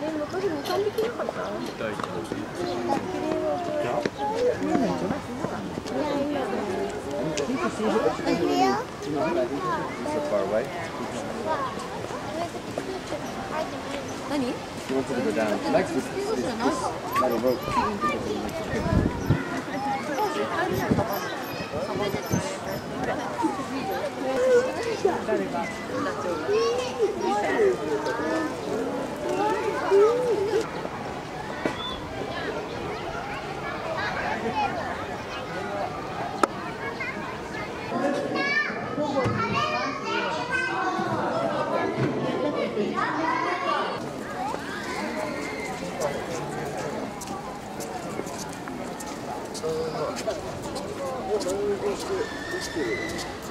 昔2、3匹なかった痛いと思ういるよ So far away. 何 You want to go down. Next is this, this metal rope. して生きてる。